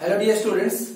Hello dear students,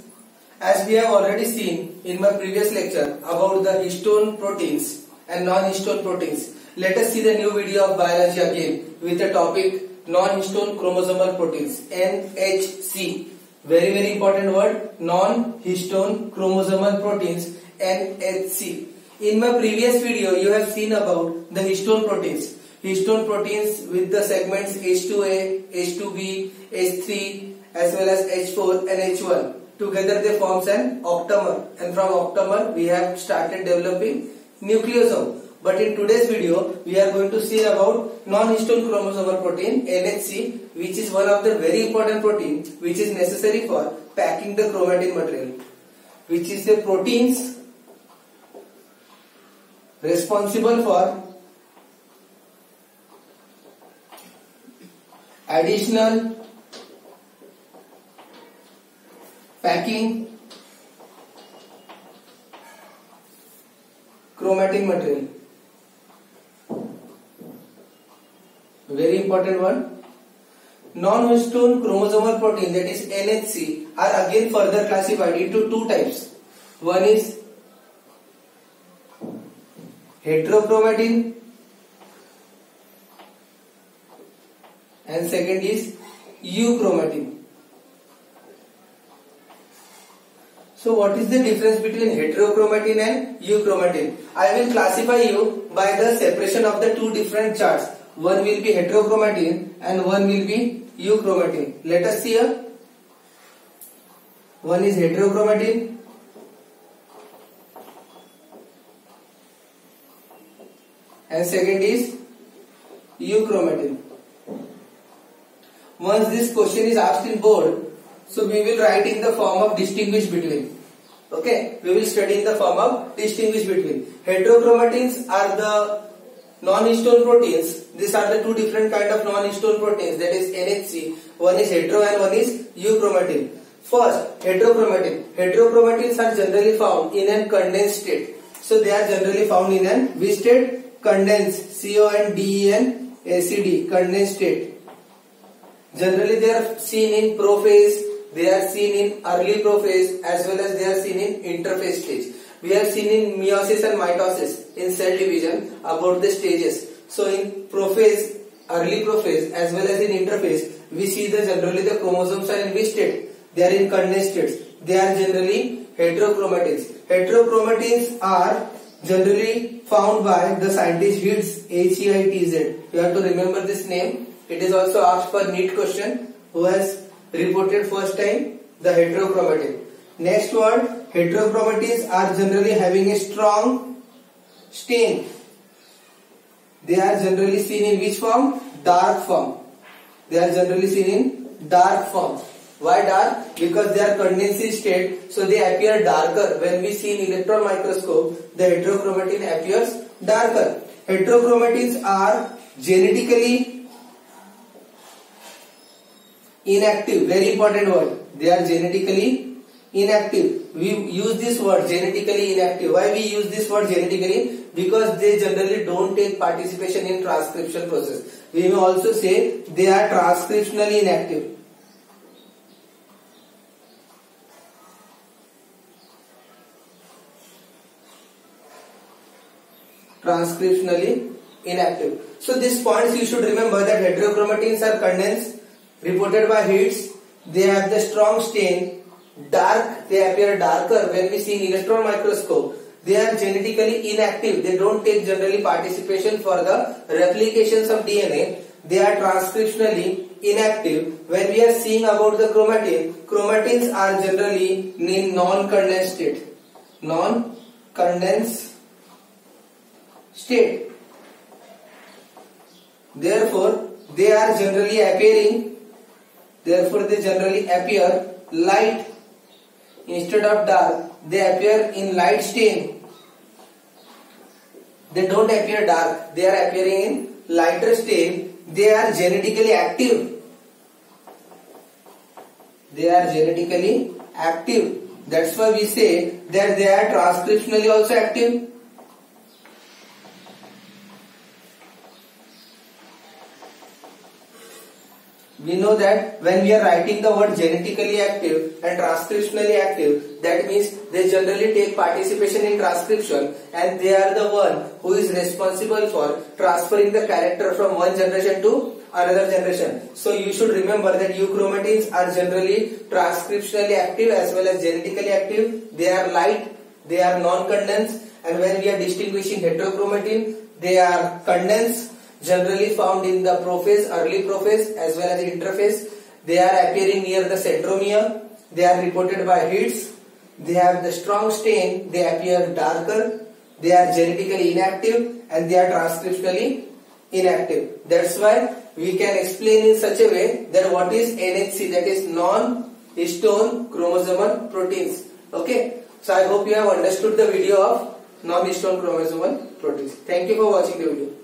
as we have already seen in my previous lecture about the histone proteins and non-histone proteins, let us see the new video of biology again with the topic non-histone chromosomal proteins NHC. Very very important word non-histone chromosomal proteins NHC. In my previous video you have seen about the histone proteins. Histone proteins with the segments H2A, H2B, H3 as well as H4 and H1. Together they forms an octamer and from octamer we have started developing nucleosome. But in today's video we are going to see about non-histone chromosomal protein NHC which is one of the very important protein which is necessary for packing the chromatin material which is the proteins responsible for additional packing chromatic material very important one non histone chromosomal protein that is N H C R again further classified into two types one is heterochromatin and second is euchromatin So what is the difference between heterochromatin and euchromatin? I will classify you by the separation of the two different charts. One will be heterochromatin and one will be euchromatin. Let us see here. One is heterochromatin and second is euchromatin. Once this question is asked in board, so we will write in the form of distinguish between. Okay, we will study in the form of distinguish between. Heterochromatins are the non-histone proteins. These are the two different kind of non-histone proteins that is NHC. One is hetero and one is euchromatin. First, heterochromatin. Heterochromatins are generally found in an condensed state. So they are generally found in an V state condensed C-O-N-D-E-N-A-C-D condensed state. Generally they are seen in prophase they are seen in early prophase as well as they are seen in interphase stage. We have seen in meiosis and mitosis in cell division about the stages. So in prophase, early prophase as well as in interphase, we see that generally the chromosomes are in which state? They are in condensed states. They are generally heterochromatins. Heterochromatins are generally found by the scientist Heitz, H-E-I-T-Z. You have to remember this name. It is also asked for NEET question who has reported first time the heterochromatin. Next one, heterochromatins are generally having a strong stain. They are generally seen in which form? Dark form. They are generally seen in dark form. Why dark? Because they are condensed state, so they appear darker. When we see in electron microscope, the heterochromatin appears darker. Heterochromatins are genetically inactive very important word. They are genetically inactive. We use this word genetically inactive. Why we use this word genetically? Because they generally don't take participation in transcription process. We may also say they are transcriptionally inactive. Transcriptionally inactive. So these points you should remember that heterochromatins are condensed reported by Heitz. They have the strong stain, dark, they appear darker when we see in electron microscope. They are genetically inactive. They don't take generally participation for the replications of DNA. They are transcriptionally inactive. When we are seeing about the chromatin, chromatins are generally in non-condensed state. Non-condensed state. Therefore, they are generally appearing Therefore, they generally appear light instead of dark. They appear in light stain. They don't appear dark. They are appearing in lighter stain. They are genetically active. They are genetically active. That's why we say that they are transcriptionally also active. We know that when we are writing the word genetically active and transcriptionally active, that means they generally take participation in transcription and they are the one who is responsible for transferring the character from one generation to another generation. So you should remember that euchromatins are generally transcriptionally active as well as genetically active. They are light, they are non-condensed and when we are distinguishing heterochromatin, they are condensed generally found in the prophase, early prophase as well as interphase. They are appearing near the centromere. They are reported by Heitz. They have the strong stain. They appear darker. They are genetically inactive and they are transcriptionally inactive. That's why we can explain in such a way that what is NHC that is non-histone chromosomal proteins. Okay. So I hope you have understood the video of non-histone chromosomal proteins. Thank you for watching the video.